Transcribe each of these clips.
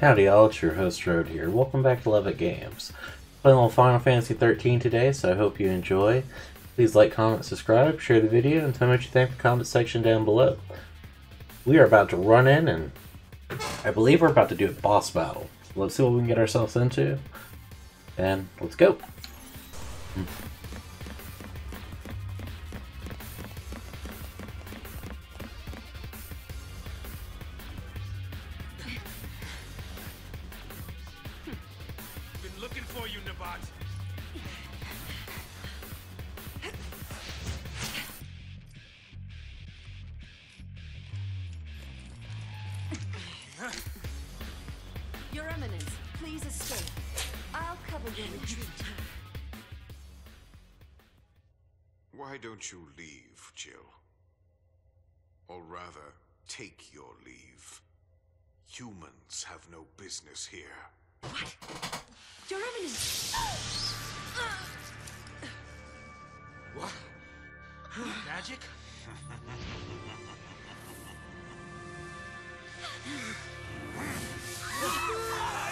Howdy all, it's your host Road here. Welcome back to Lovett Games. Playing a little Final Fantasy 13 today, so I hope you enjoy. Please like, comment, subscribe, share the video, and tell me what you think in the comment section down below. We are about to run in, and I believe we're about to do a boss battle. Let's see what we can get ourselves into, and let's go. Hmm. Why don't you leave, Jihl? Or rather, take your leave. Humans have no business here. What? Your Eminence! What? Magic?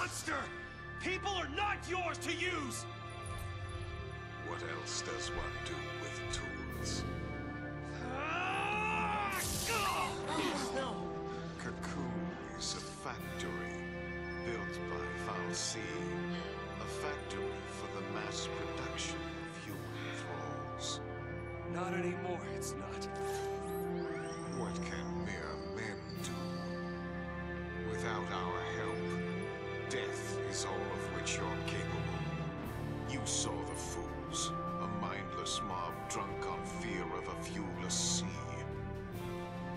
Monster! People are not yours to use! What else does one do with tools? No! Cocoon is a factory built by fal'Cie. A factory for the mass production of human thralls. Not anymore, it's not. What can mere men do? Without our which you're capable. You saw the fools, a mindless mob drunk on fear of a few l'Cie.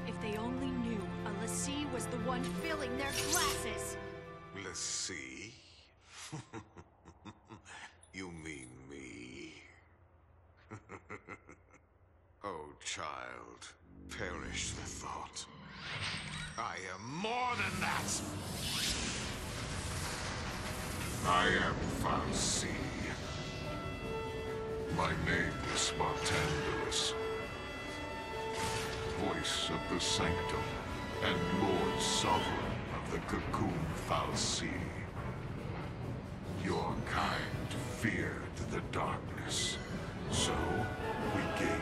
If they only knew a l'Cie was the one filling their glasses! Let's see. you mean me? oh, child, perish the thought. I am more than that! I am fal'Cie. My name is Barthandelus, voice of the Sanctum and Lord Sovereign of the Cocoon fal'Cie. Your kind feared the darkness, so we gave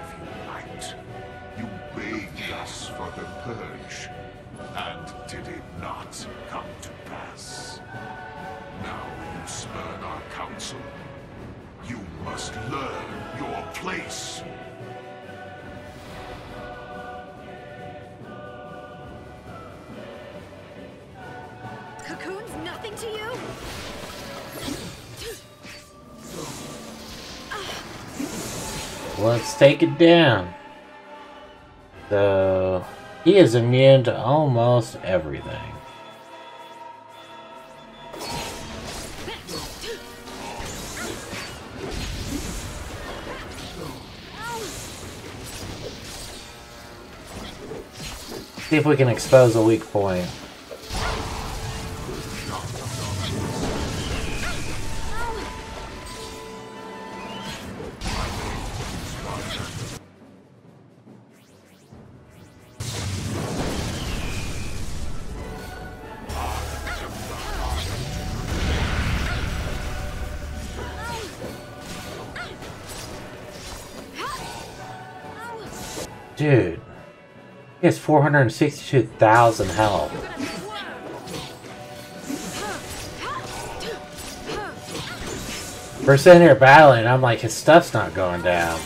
Take it down. So, he is immune to almost everything. See if we can expose a weak point. Dude. He has 462,000 health. We're sitting here battling, I'm like, his stuff's not going down.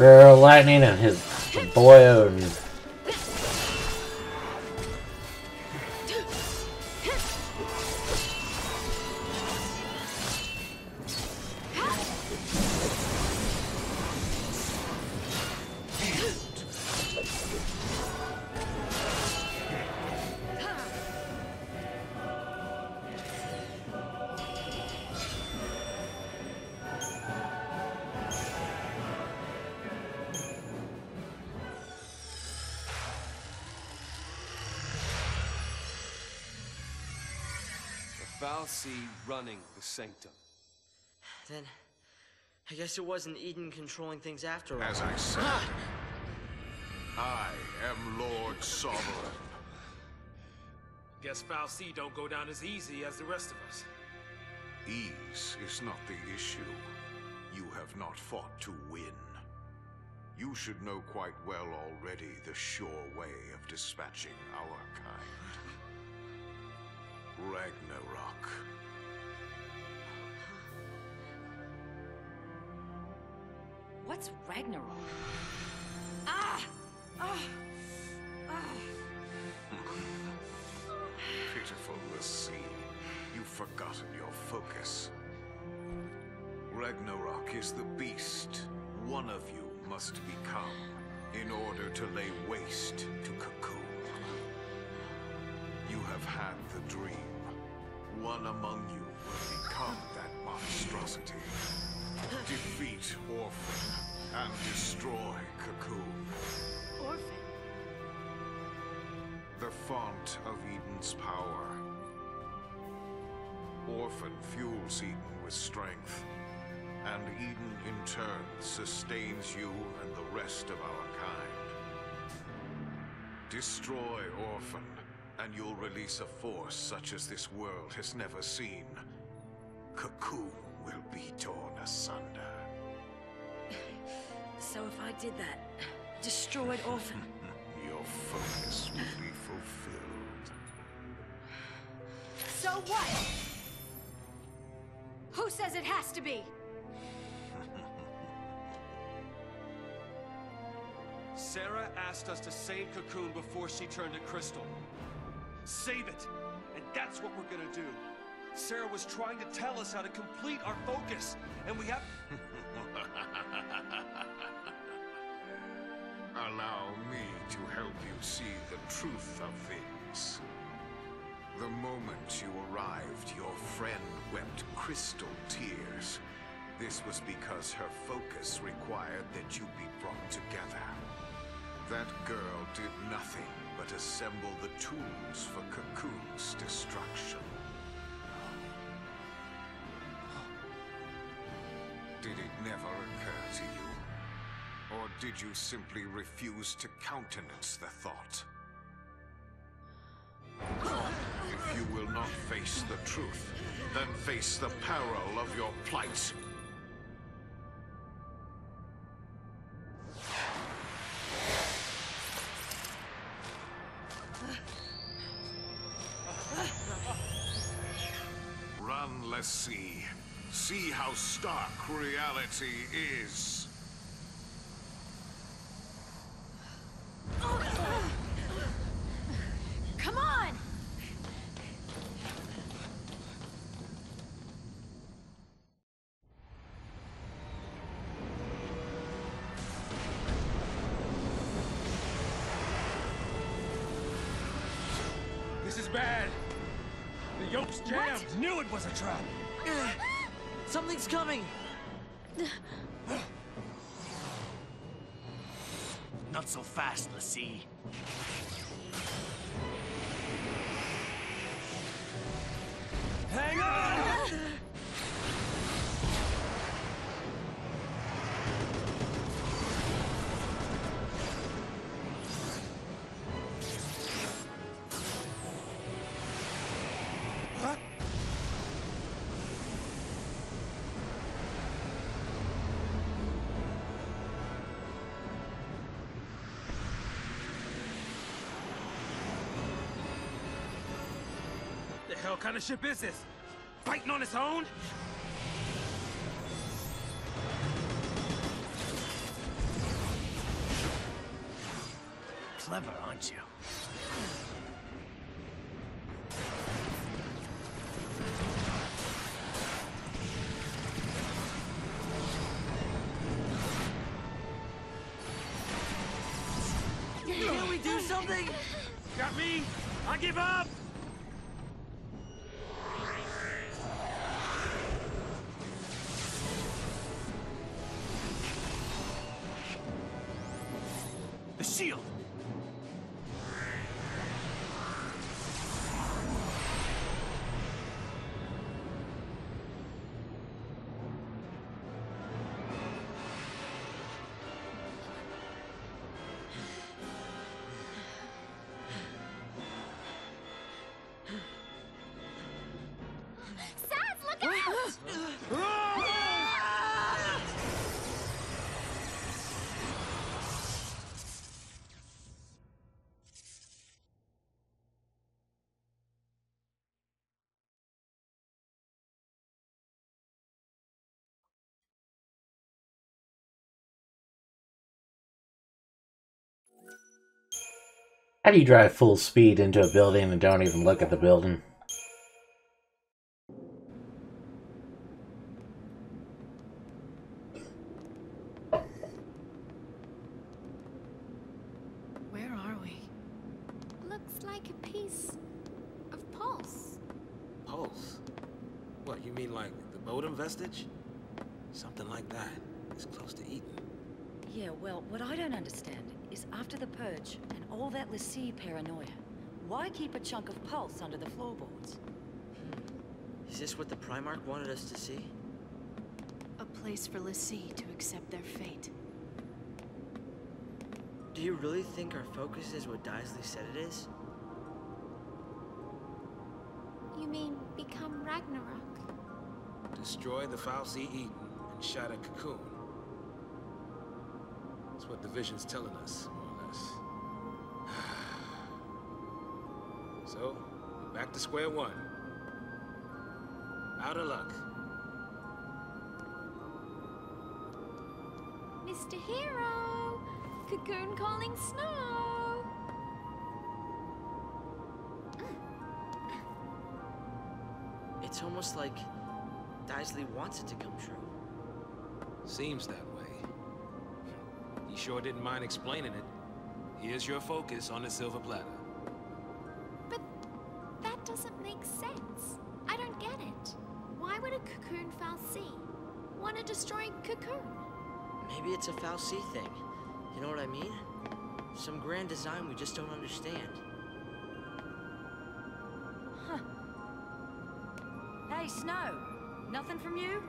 Girl Lightning and his boy Odin. It wasn't Eden controlling things after all. As I said, ah! I am Lord Sovereign. Guess fal'Cie don't go down as easy as the rest of us. Ease is not the issue. You have not fought to win. You should know quite well already the sure way of dispatching our kind. Ragnarok. What's Ragnarok? Ah! Ah! Ah! Pitiful l'Cie, you've forgotten your focus. Ragnarok is the beast one of you must become in order to lay waste to Cocoon. You have had the dream. One among you will become that monstrosity. Defeat Orphan and destroy Cocoon. Orphan. The font of Eden's power. Orphan fuels Eden with strength, and Eden in turn sustains you and the rest of our kind. Destroy Orphan, and you'll release a force such as this world has never seen. Cocoon will be torn asunder. So if I did that, destroyed Orphan, Your focus will be fulfilled. So what? Who says it has to be? Sarah asked us to save Cocoon before she turned to Crystal. Save it! And that's what we're gonna do. Sarah was trying to tell us how to complete our focus, and we have. Allow me to help you see the truth of things. The moment you arrived, your friend wept crystal tears. This was because her focus required that you be brought together. That girl did nothing but assemble the tools for Cocoon's destruction. Did it never occur to you? Or did you simply refuse to countenance the thought? If you will not face the truth, then face the peril of your plight. Run, let's see. See how stark reality is. Come on! This is bad! The yoke's jammed! Knew it was a trap! Hell kind of ship is this? Fighting on its own? Clever, aren't you? Can we do something? Got me? I give up! The shield! How do you drive full speed into a building and don't even look at the building? Where are we? Looks like a piece of pulse. Pulse? What, you mean like the Bodhum vestige? Something like that. It's close to Eden. Yeah, well, what I don't understand is after the purge and all that l'Cie paranoia, why keep a chunk of pulse under the floorboards? Is this what the Primarch wanted us to see? A place for l'Cie to accept their fate. Do you really think our focus is what Dysley said it is? You mean become Ragnarok? Destroy the fal'Cie Eden and shatter Cocoon. That's what the vision's telling us, more or less. so, we're back to square one. Out of luck. Mr. Hero! Cocoon calling snow! It's almost like Dysley wants it to come true. Seems that way. You sure didn't mind explaining it. Here's your focus on the silver platter. But that doesn't make sense. I don't get it. Why would a cocoon fal'Cie want to destroy cocoon? Maybe it's a fal'Cie thing. You know what I mean? Some grand design we just don't understand. Huh. Hey, Snow! Nothing from you?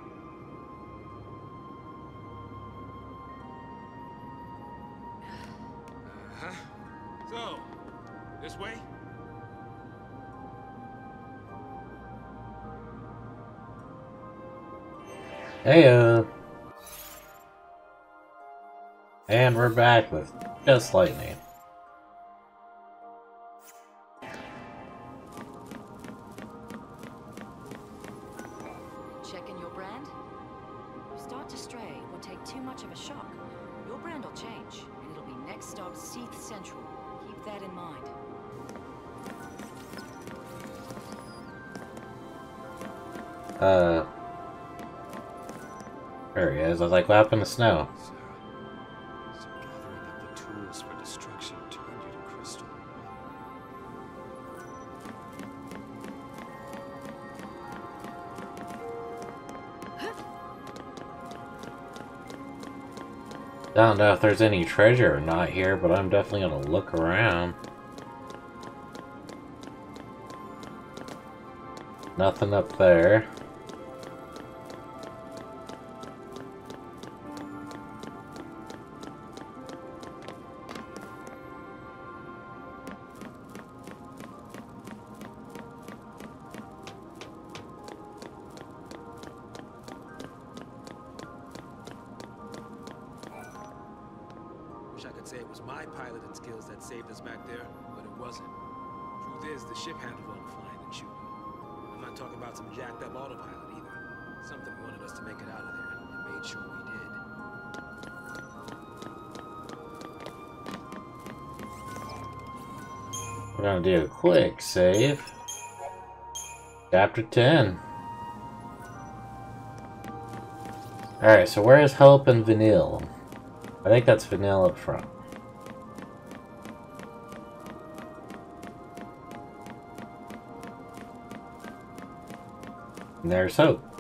Uh-huh. So, this way? Hey, uh. And we're back with Just Lightning. Checking your brand? Start to stray or take too much of a shock. Your brand will change, and it'll be next stop Cie'th Central. Keep that in mind. Uh. There he is. I was like, what happened to Snow? Don't know if there's any treasure or not here, but I'm definitely gonna look around. Nothing up there. Saved us back there, but it wasn't. Truth is, the ship handled all the flying and shooting. I'm not talking about some jacked up autopilot either. Something wanted us to make it out of there, and made sure we did. We're gonna do a quick save. Chapter 10. Alright, so where is Hope and Vanille? I think that's Vanille up front. There's Hope.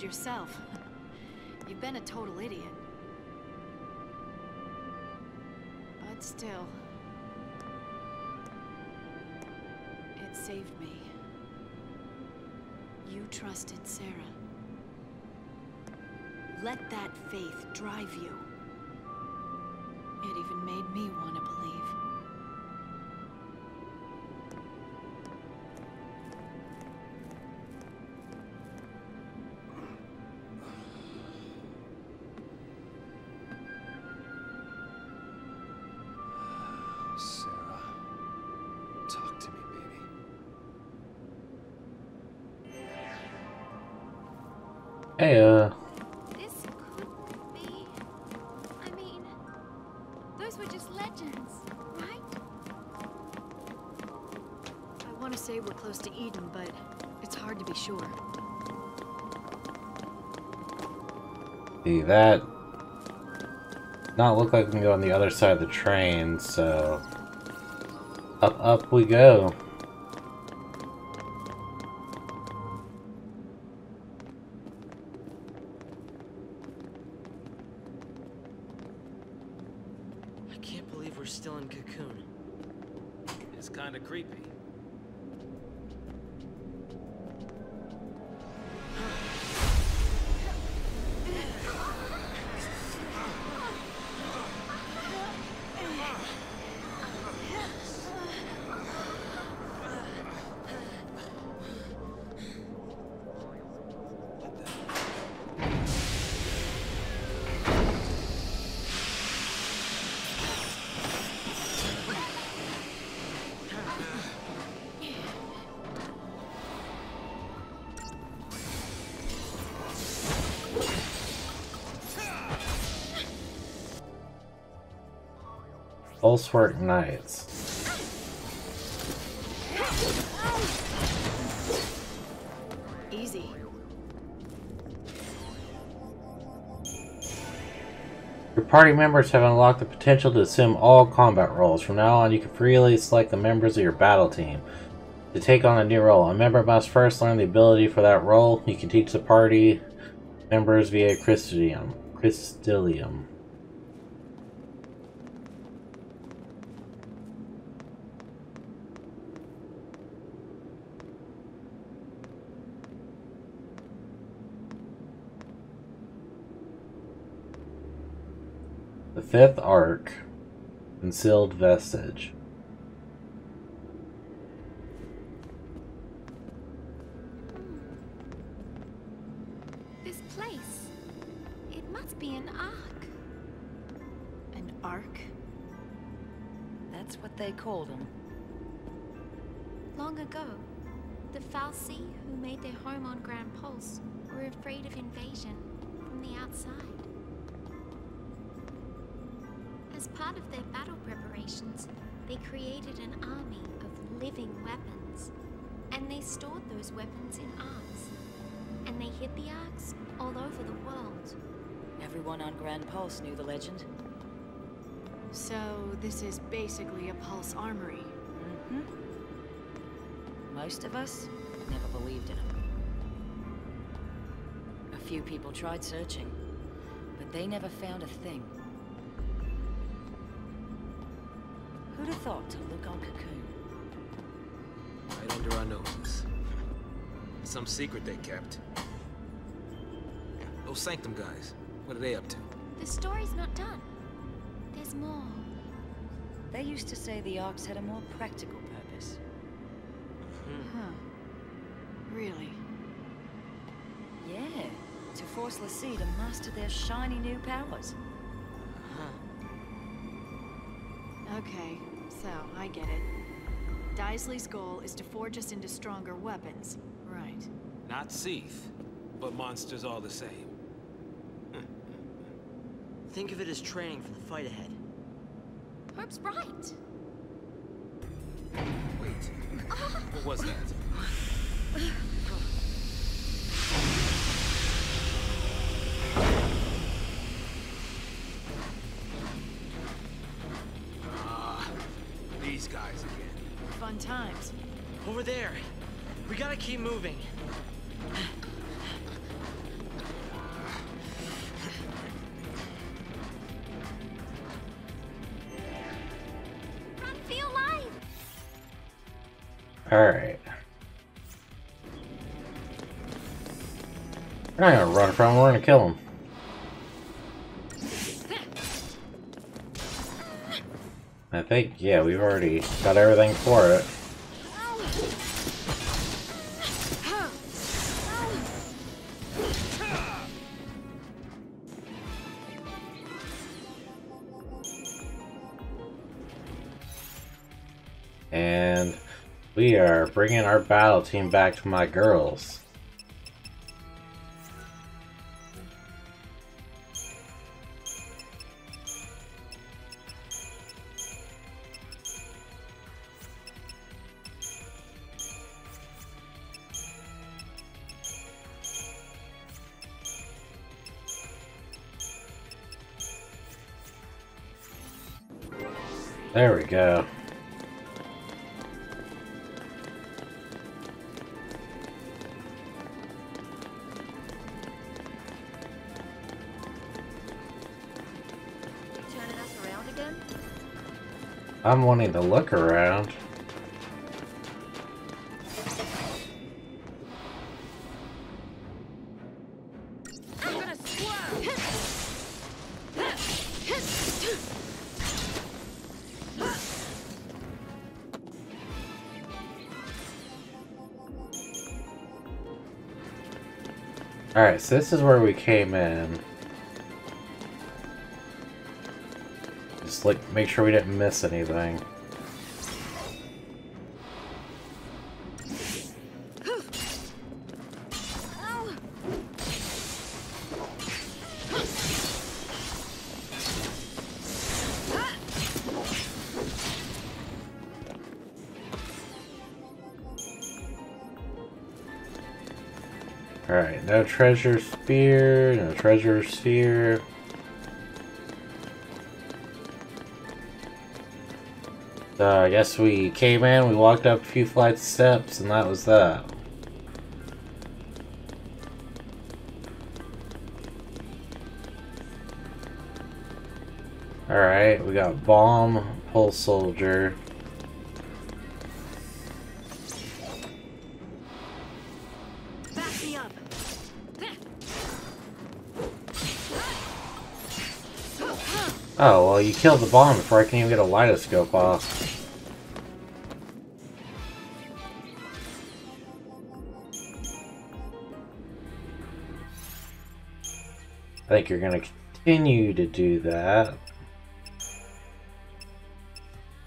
Fooled yourself. You've been a total idiot. But still... It saved me. You trusted Sarah. Let that faith drive you. It even made me want to believe. That. Not look like we can go on the other side of the train, so. Up, up we go. Pulsework Knights. Easy. Your party members have unlocked the potential to assume all combat roles. From now on, you can freely select the members of your battle team. To take on a new role, a member must first learn the ability for that role. You can teach the party members via Crystarium. Christilium. Fifth ark, Concealed Vestige. This place. It must be an ark. An ark? That's what they called them. Long ago, the fal'Cie who made their home on Grand Pulse were afraid of invasion from the outside. As part of their battle preparations, they created an army of living weapons. And they stored those weapons in arks. And they hid the arks all over the world. Everyone on Grand Pulse knew the legend. So, this is basically a Pulse armory. Mm-hmm. Most of us never believed in them. A few people tried searching, but they never found a thing. Have thought to look on Cocoon? Right under our noses. Some secret they kept. Those Sanctum guys, what are they up to? The story's not done. There's more. They used to say the Arks had a more practical purpose. Mm-hmm. Huh. Really? Yeah, to force l'Cie to master their shiny new powers. Huh. Okay, so I get it. Dysley's goal is to forge us into stronger weapons. Right. Not Cie'th, but monsters all the same. Think of it as training for the fight ahead. Hope's right. Wait. What was that? Over there. We gotta keep moving. Run for your life! Alright. We're not gonna run from him, we're gonna kill him. I think, yeah, we've already got everything for it. Bringing our battle team back to my girls. I'm to look around. Alright, so this is where we came in. Just like make sure we didn't miss anything. Alright, no treasure spear, no treasure sphere. So I guess we came in, we walked up a few flights of steps, and that was that. Alright, we got bomb, pulse soldier. Back me up. Oh, well you killed the bomb before I can even get a Librascope off. I think you're gonna continue to do that.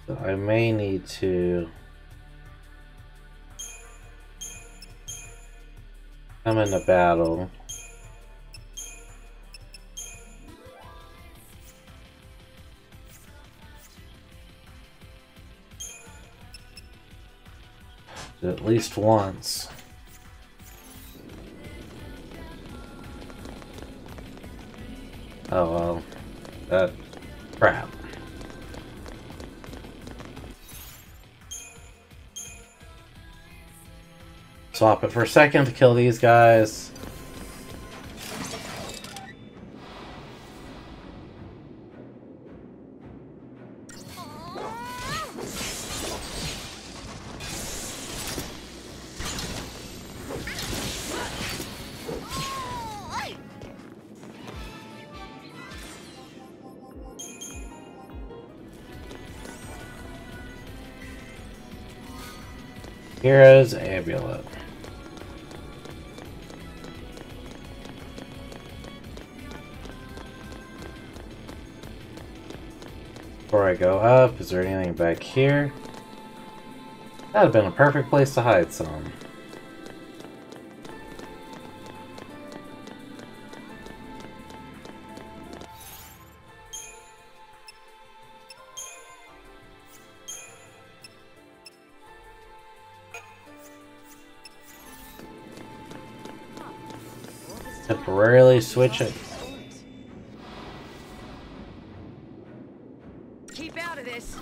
So I may need to come into battle. At least once. Oh uh, well. That crap. Swap it for a second to kill these guys. Heroes Amulet. Before I go up, is there anything back here? That'd have been a perfect place to hide some. Switch it. Keep out of this.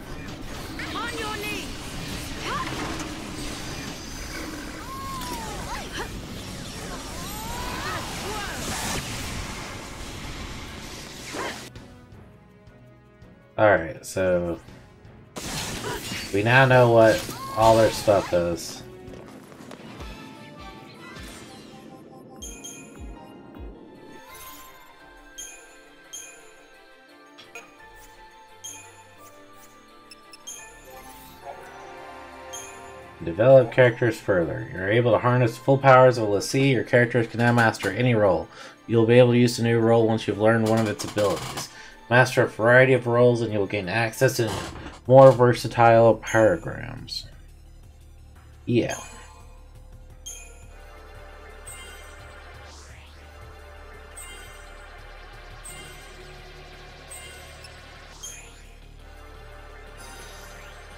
On your knees. Alright, so we now know what all their stuff is. Characters further. You're able to harness full powers of l'Cie. Your characters can now master any role. You'll be able to use the new role once you've learned one of its abilities. Master a variety of roles and you'll gain access to more versatile paradigms. Yeah.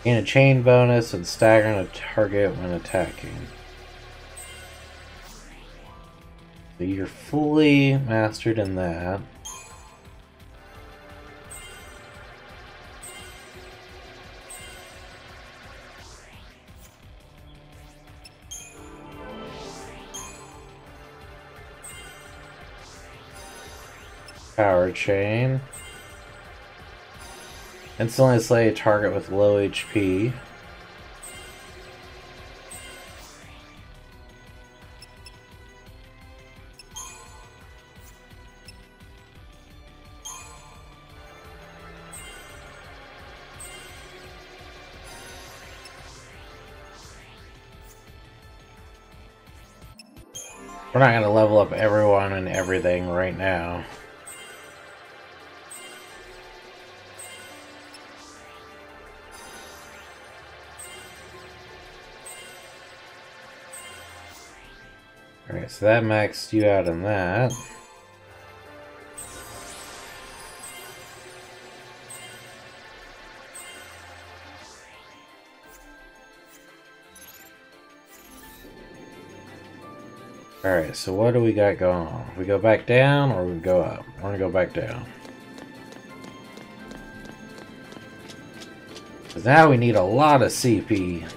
Gain a chain bonus and staggering a target when attacking. So you're fully mastered in that. Power chain. Instantly slay a target with low HP. We're not going to level up everyone and everything right now. Alright, so that maxed you out on that. Alright, so what do we got going on? We go back down or we go up? We're gonna go back down. Because now we need a lot of CP.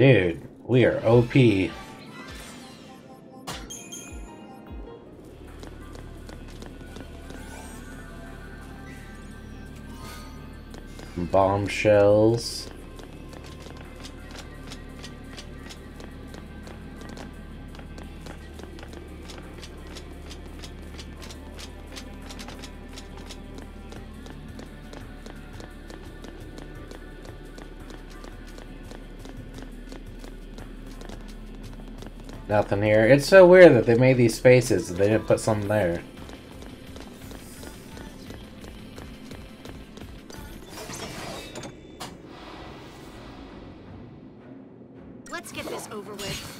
Dude, we are OP. Bombshells. Nothing here. It's so weird that they made these spaces and they didn't put something there. Let's get this over with.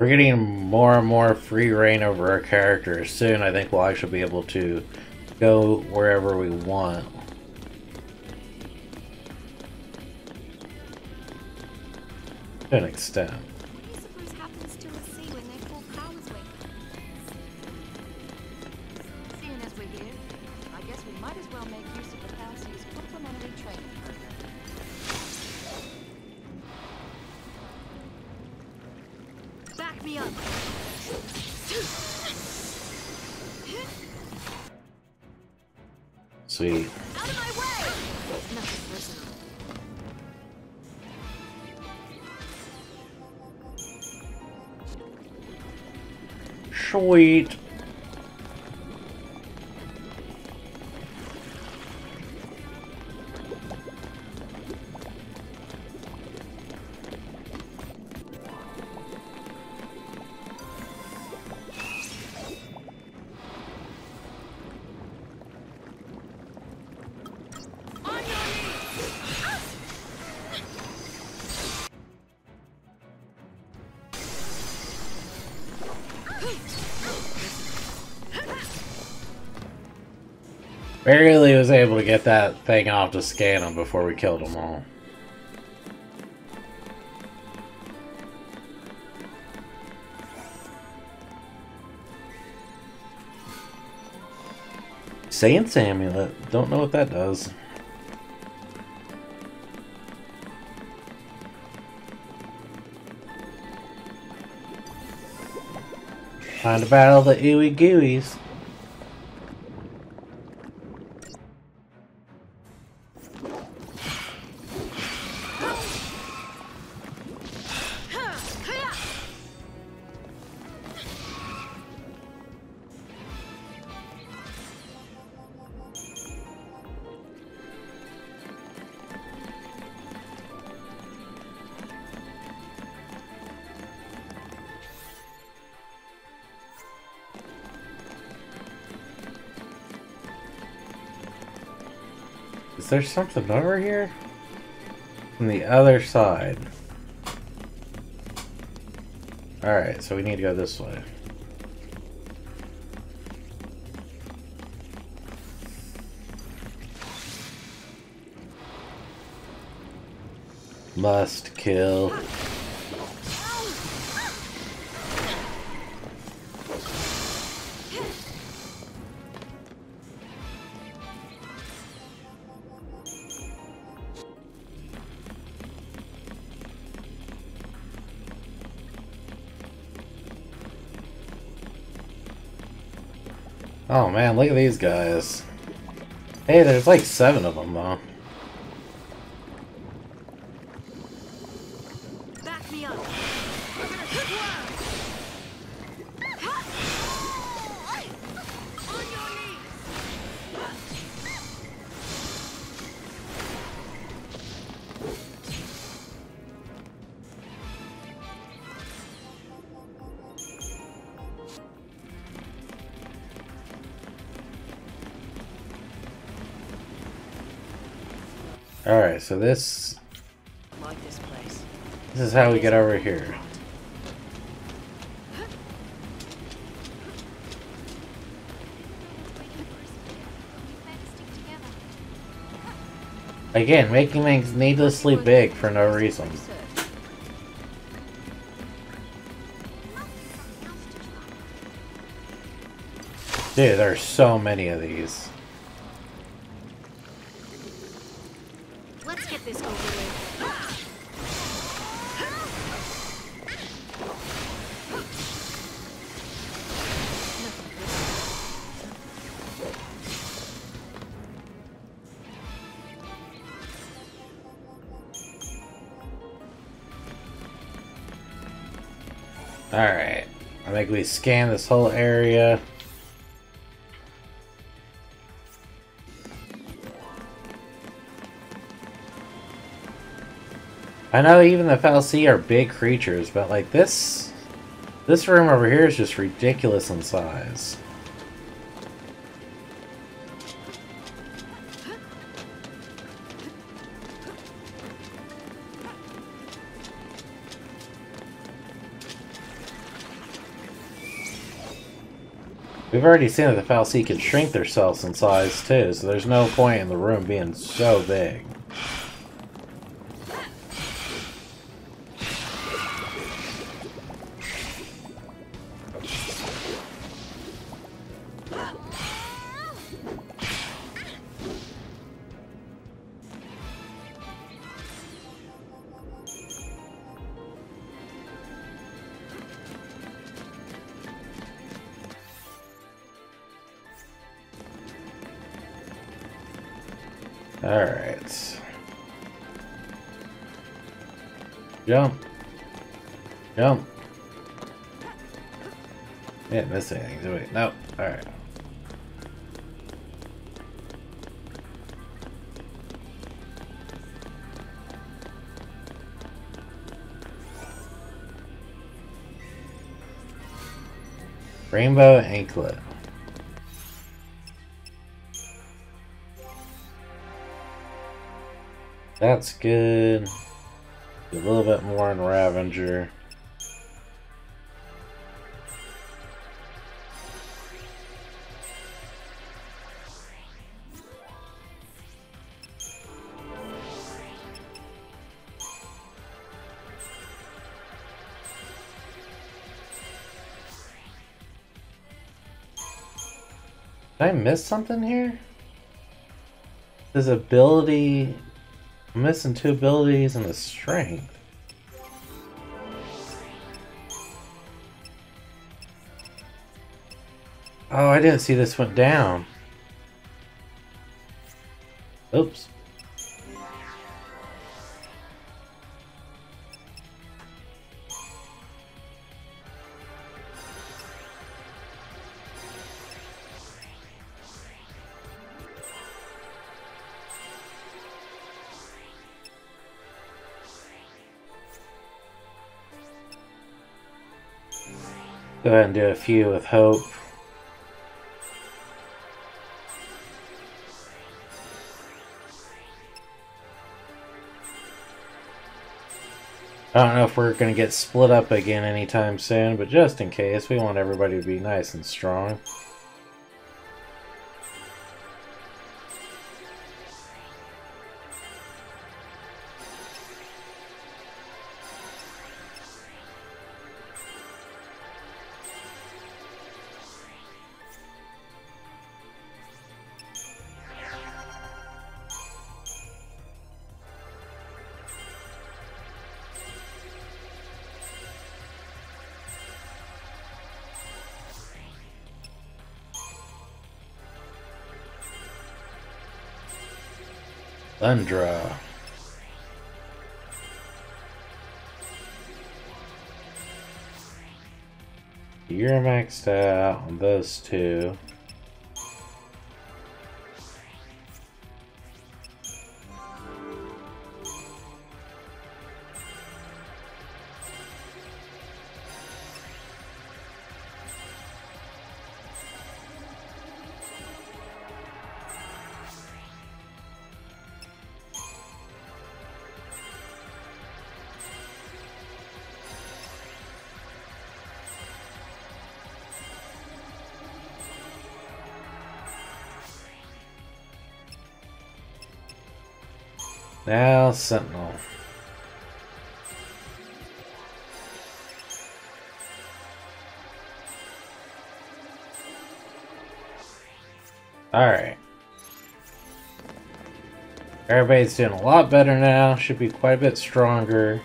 We're getting more and more free reign over our characters. Soon, I think we'll actually be able to go wherever we want. To an extent. Get that thing off to scan them before we killed them all. Saint's Amulet. Don't know what that does. Time to battle the ooey gooeys. There something over here? From the other side. Alright, so we need to go this way. Must kill. Look at these guys. Hey, there's like seven of them though. So this Like this place. this is how we get over here. Again, making things needlessly big for no reason. Dude, there are so many of these. We scan this whole area. I know even the fal'Cie are big creatures, but like this... This room over here is just ridiculous in size. We've already seen that the fal'Cie can shrink themselves in size too, so there's no point in the room being so big. Rainbow anklet. That's good. A little bit more in Ravager. I miss something here? His ability... I'm missing two abilities and a strength. Oh, I didn't see this went down. Oops. Go ahead and do a few with hope. I don't know if we're going to get split up again anytime soon, but just in case, we want everybody to be nice and strong. Thundra. You're maxed out on those two. Now, Sentinel. Alright. Everybody's doing a lot better now. Should be quite a bit stronger.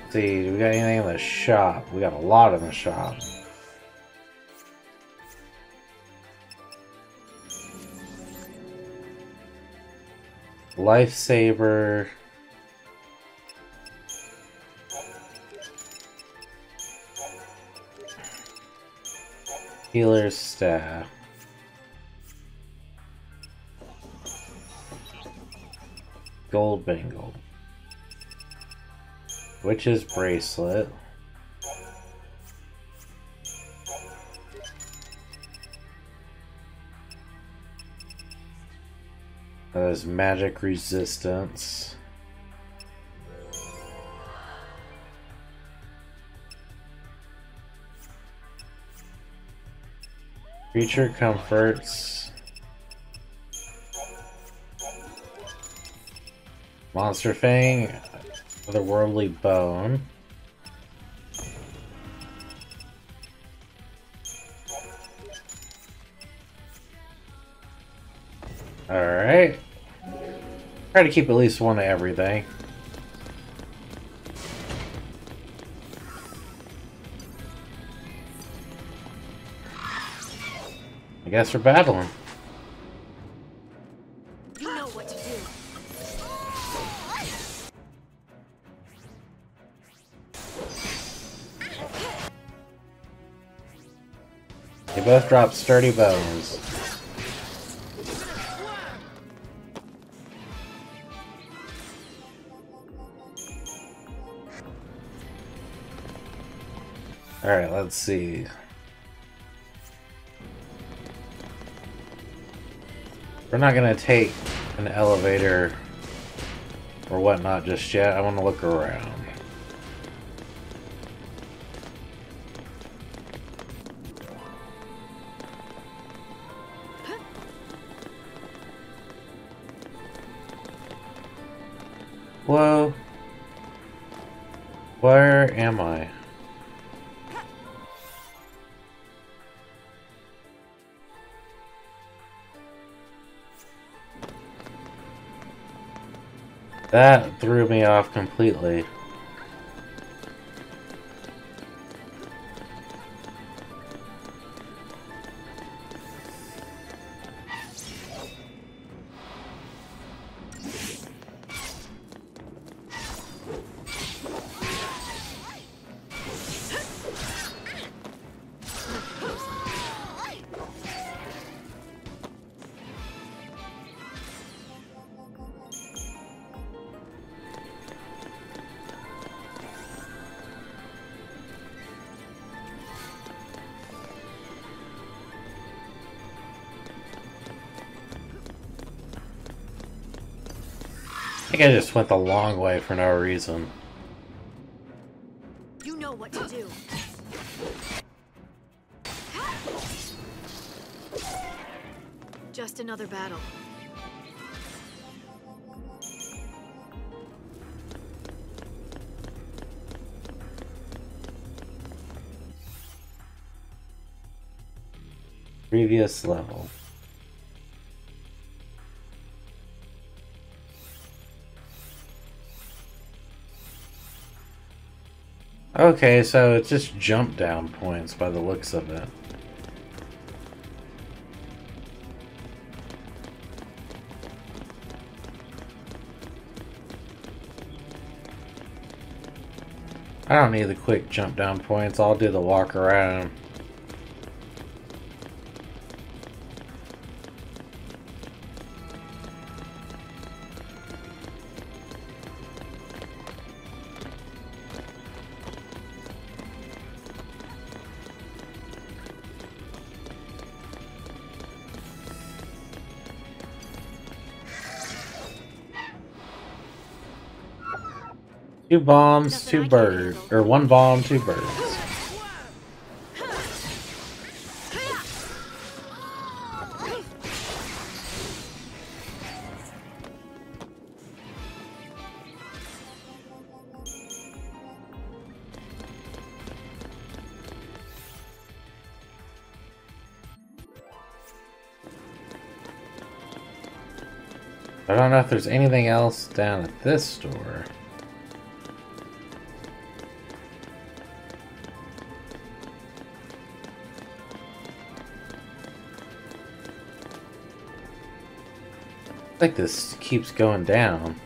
Let's see, do we got anything in the shop? We got a lot in the shop. Lifesaver. Healer's staff. Gold bangle. Witch's bracelet. Magic resistance. Creature comforts. Monster Fang, Otherworldly Bone. Try to keep at least one of everything. I guess we're battling. You know what to do. They both drop sturdy bones. Alright, let's see. We're not gonna take an elevator or whatnot just yet. I want to look around. That threw me off completely. I think I just went the long way for no reason. You know what to do. Just another battle. Previous level. Okay, so it's just jump down points by the looks of it. I don't need the quick jump down points, I'll do the walk around. Two bombs, two birds. Or one bomb, two birds. I don't know if there's anything else down at this store. Think this keeps going down.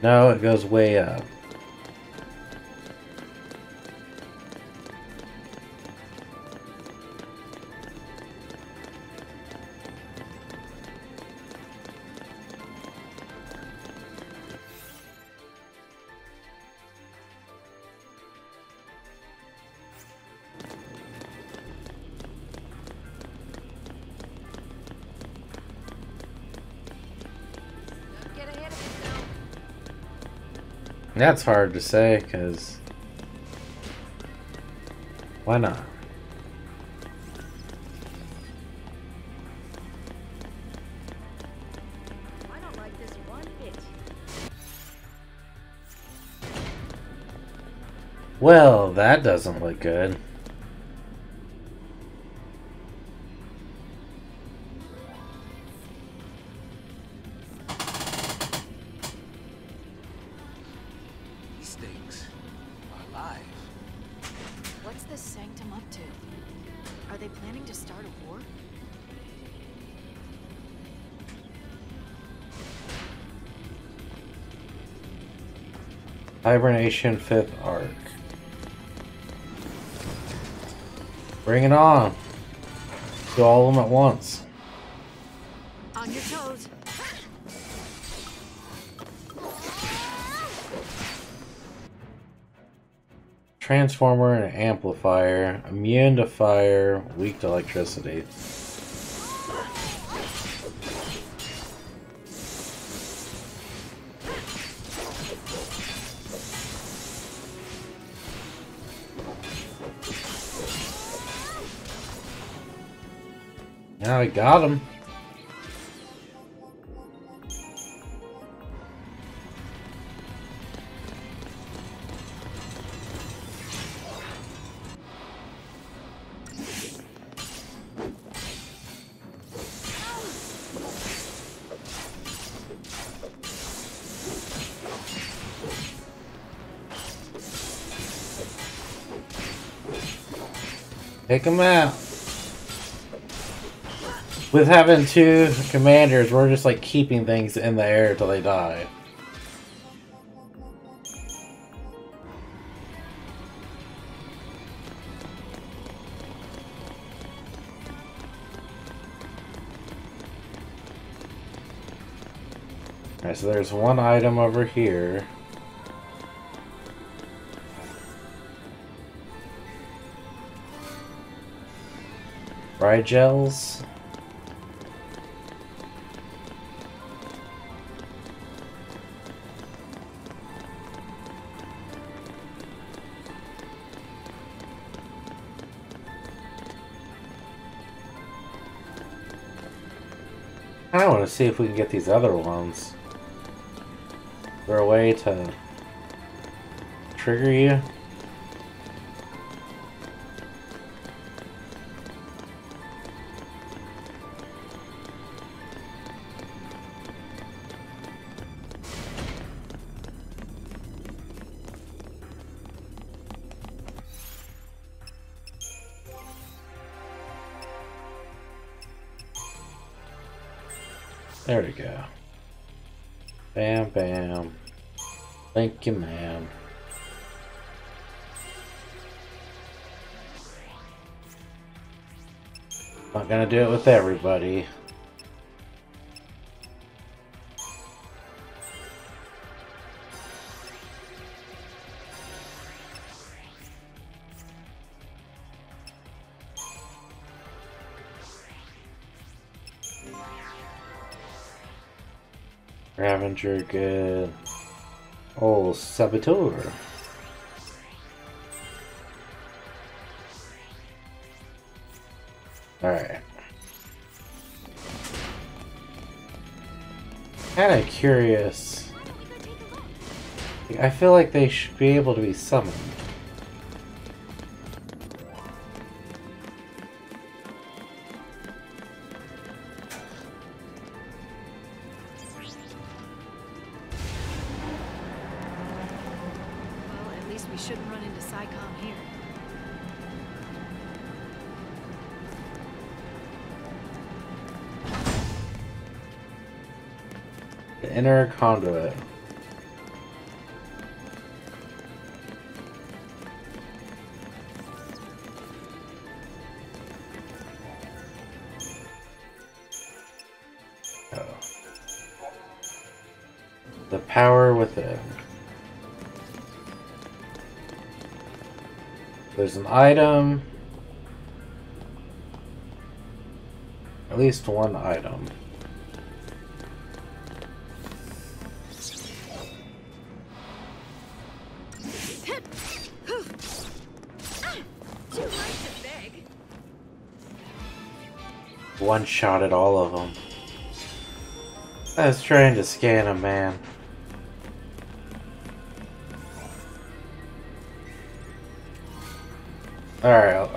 No, it goes way up. That's hard to say, because... Why not? Well, that doesn't look good. Hibernation 5th Ark. Bring it on. Do all of them at once. On your toes. Transformer and amplifier. Immune to fire, weak to electricity. I got him. Take him out. With having two commanders, we're just like keeping things in the air till they die. Alright, so there's one item over here. Rigels. See if we can get these other ones. Is there a way to trigger you? Do it with everybody. Ravager, good. Oh, Saboteur. Curious. I feel like they should be able to be summoned. Item. At least one item. One shot at all of them. I was trying to scan a man.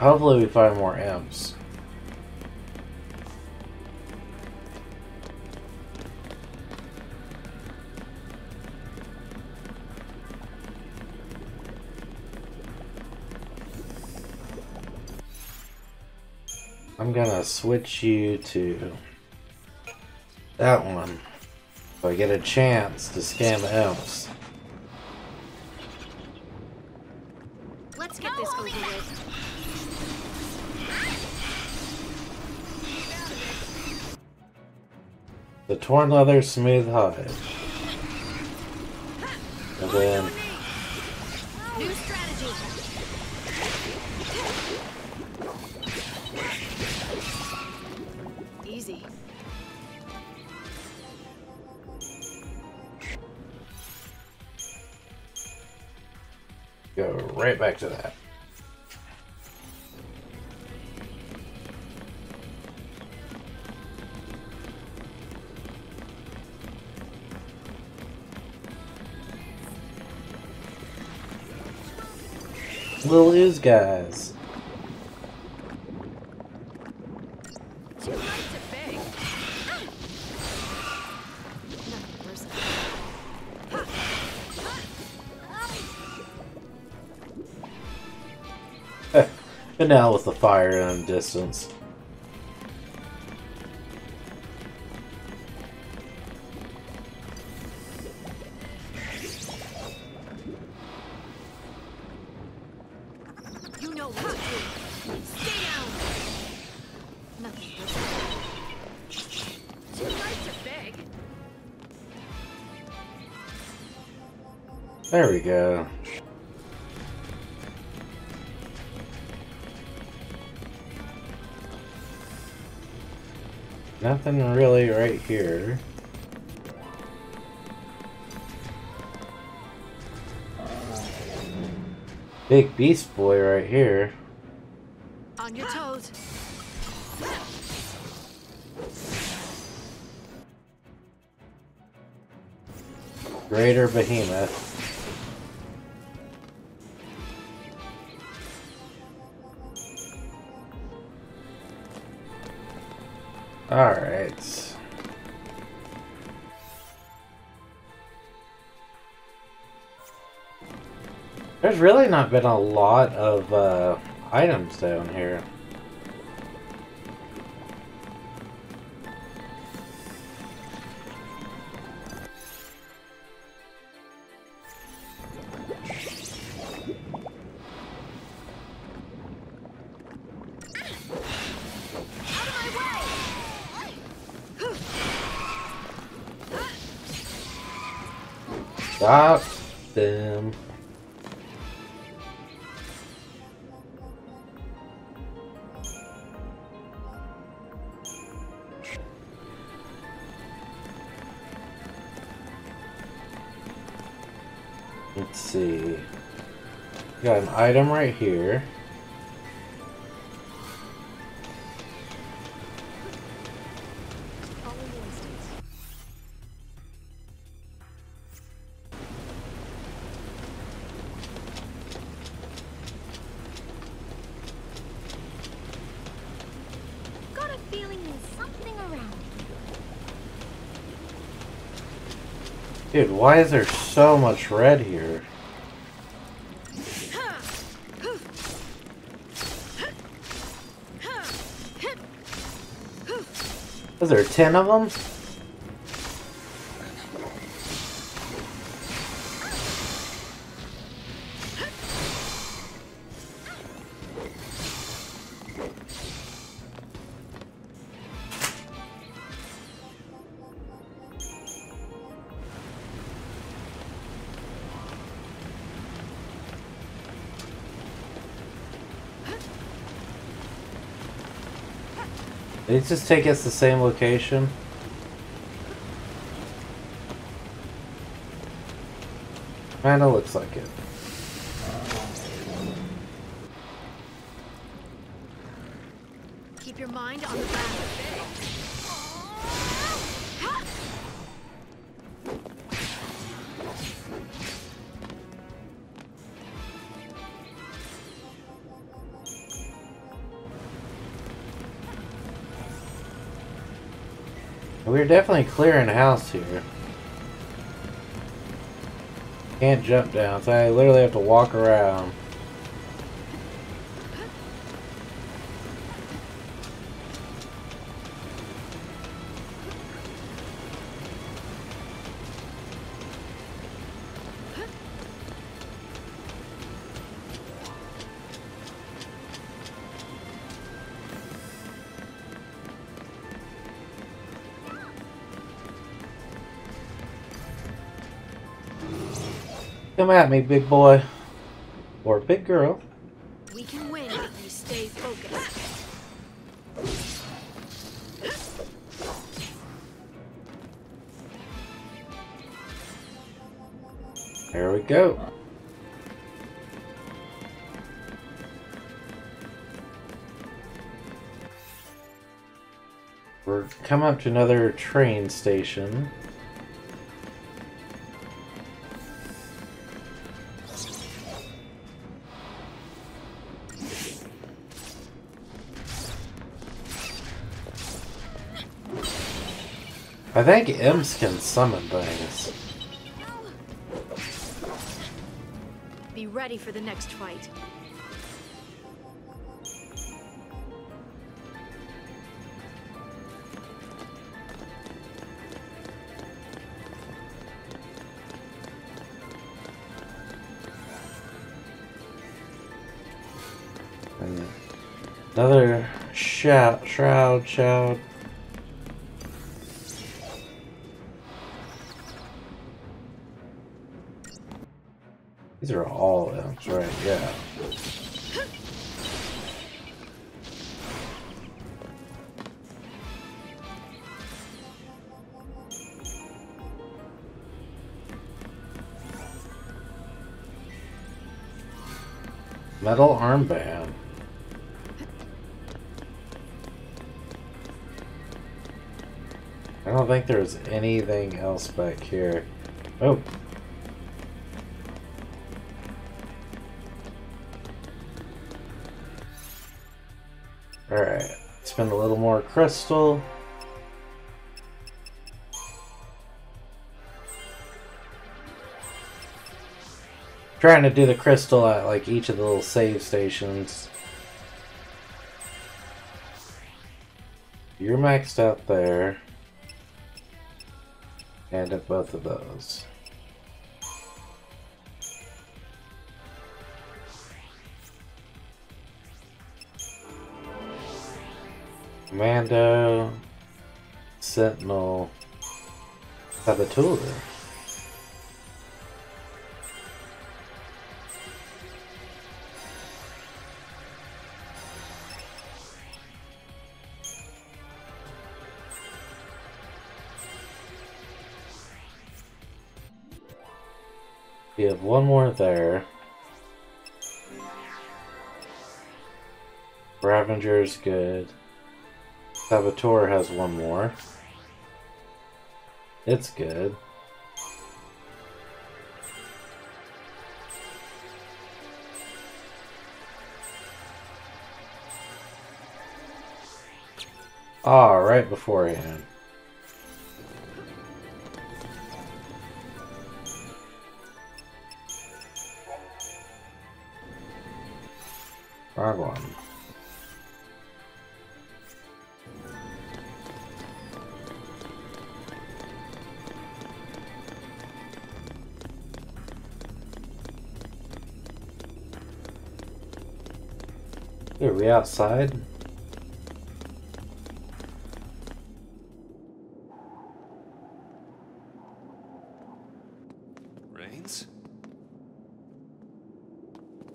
Hopefully we find more imps. I'm gonna switch you to that one. So I get a chance to scan the imps. Let's get this over The torn leather, smooth hide. And then New strategy. Easy. go right back to that. Little ooze guys. And now with the fire the distance. There we go. Nothing really right here. Big beast boy right here. On your toes. Greater behemoth. Alright. There's really not been a lot of uh, items down here. Stop them. Let's see. Got an item right here. Dude, why is there so much red here? Is there ten of them? Did it just take us the same location? Kinda looks like it. Keep your mind on the battle. We're definitely clearing house here. Can't jump down, so I literally have to walk around. Come at me, big boy. Or big girl. We can win if you stay focused. There we go. We're coming up to another train station. I think imps can summon things. Be ready for the next fight. Another shout, shroud, shout. These are all imps, right? Yeah. Metal armband. I don't think there's anything else back here. Oh. Spend a little more crystal. Trying to do the crystal at like each of the little save stations. You're maxed out there. And at both of those. Mando, Sentinel, Saboteur. We have one more there. Ravager's good. Saboteur has one more. It's good. Ah, right beforehand. Wrong one. We outside? Raines?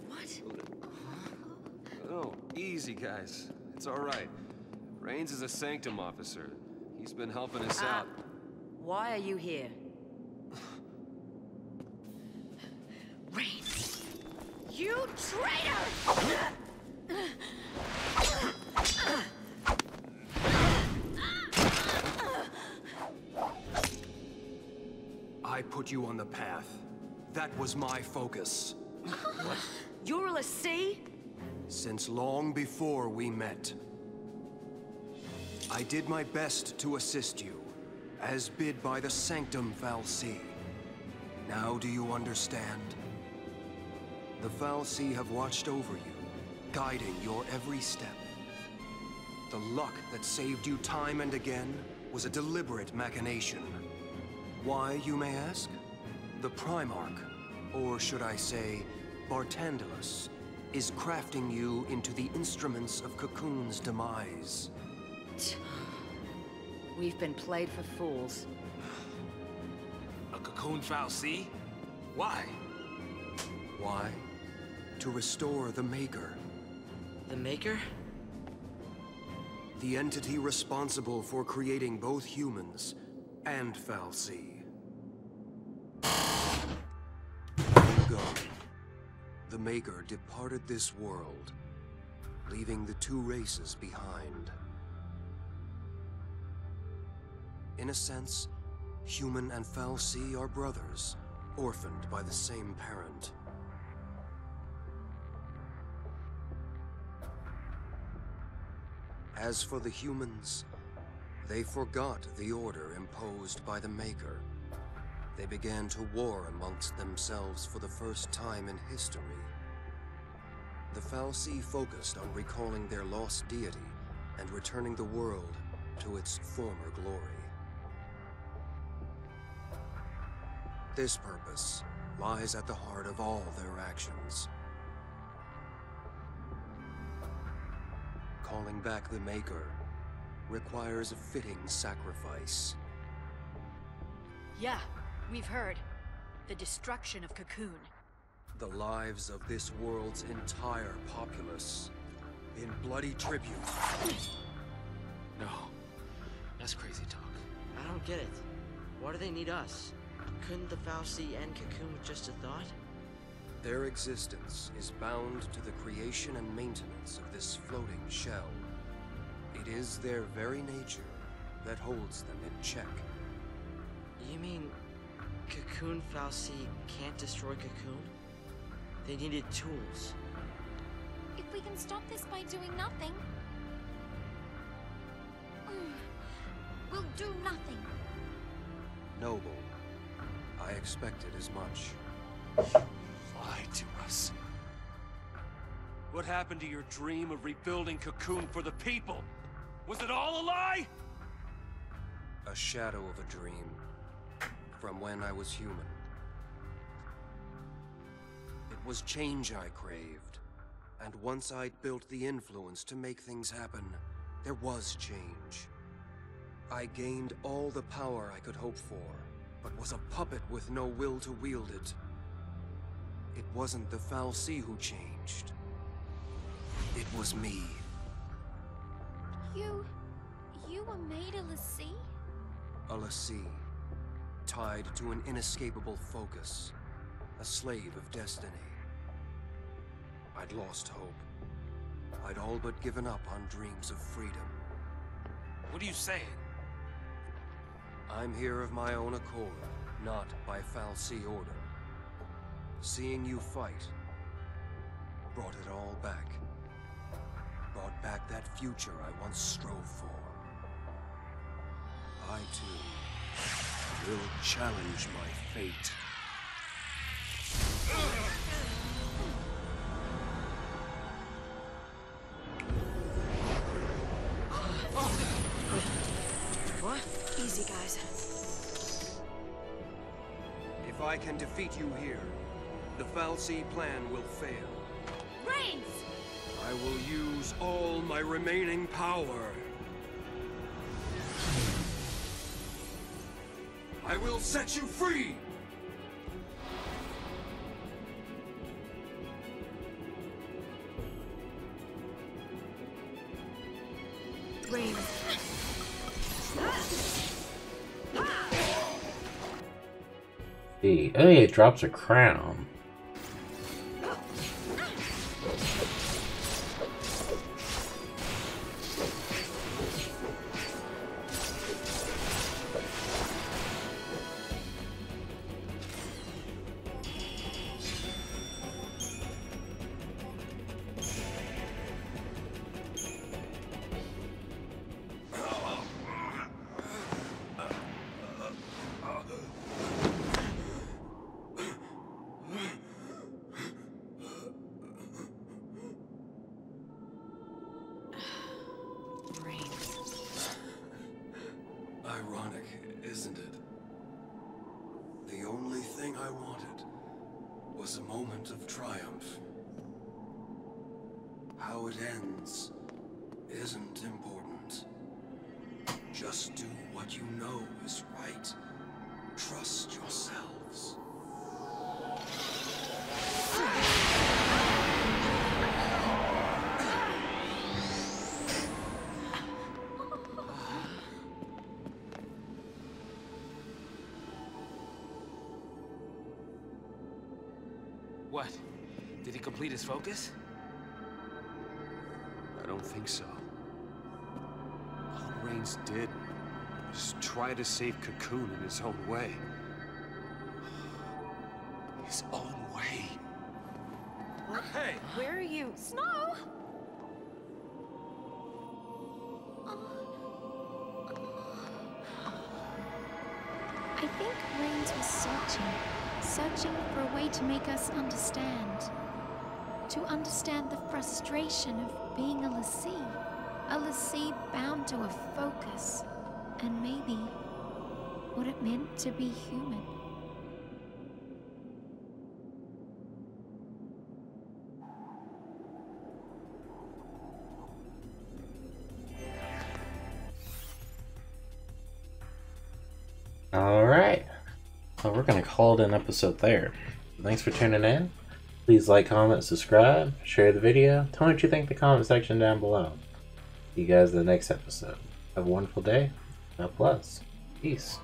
What? Oh, easy, guys. It's all right. Raines is a Sanctum officer. He's been helping us Ah. out. Why are you here? That was my focus. You're a l'Cie? Since long before we met. I did my best to assist you, as bid by the Sanctum fal'Cie. Now do you understand? The fal'Cie have watched over you, guiding your every step. The luck that saved you time and again was a deliberate machination. Why, you may ask? The Primarch, or should I say, Barthandelus, is crafting you into the instruments of Cocoon's demise. We've been played for fools. A cocoon fal'Cie? Why? Why? To restore the Maker. The Maker? The entity responsible for creating both humans and fal'Cie. The Maker departed this world, leaving the two races behind. In a sense, human and fal'Cie are brothers, orphaned by the same parent. As for the humans, they forgot the order imposed by the Maker. They began to war amongst themselves for the first time in history. The fal'Cie focused on recalling their lost deity and returning the world to its former glory. This purpose lies at the heart of all their actions. calling back the Maker requires a fitting sacrifice. Yeah, we've heard. The destruction of Cocoon. The lives of this world's entire populace in bloody tribute. No. That's crazy talk. I don't get it. Why do they need us? Couldn't the fal'Cie end Cocoon with just a thought? Their existence is bound to the creation and maintenance of this floating shell. It is their very nature that holds them in check. You mean Cocoon fal'Cie can't destroy Cocoon? They needed tools. If we can stop this by doing nothing... Hmm, we'll do nothing. Noble. I expected as much. You Lied to us. What happened to your dream of rebuilding Cocoon for the people? Was it all a lie? A shadow of a dream. From when I was human. It was change I craved. And once I'd built the influence to make things happen, there was change. I gained all the power I could hope for, but was a puppet with no will to wield it. It wasn't the fal'Cie who changed. It was me. You... you were made a l'Cie? A l'Cie. Tied to an inescapable focus. A slave of destiny. I'd lost hope. I'd all but given up on dreams of freedom. What are you saying? I'm here of my own accord, not by fal'Cie order. Seeing you fight brought it all back. Brought back that future I once strove for. I, too, will challenge my fate. What? Easy, guys. If I can defeat you here, the fal'Cie plan will fail. Raines! I will use all my remaining power. Will set you free! Raines. See. Oh yeah, it drops a crown. Only thing I wanted was a moment of triumph. How it ends isn't important. Just do what you know is right. Trust yourselves. Did he complete his focus? I don't think so. All Raines did was try to save Cocoon in his own way. His own way. What? Hey! Where are you? Snow! I think Raines was searching. Searching for a way to make us understand to understand the frustration of being a l'Cie. A l'Cie bound to a focus, and maybe what it meant to be human. All right. Well, we're going to call it an episode there. Thanks for tuning in. Please like, comment, subscribe, share the video. Tell me what you think in the comment section down below. See you guys in the next episode. Have a wonderful day. God bless. Peace.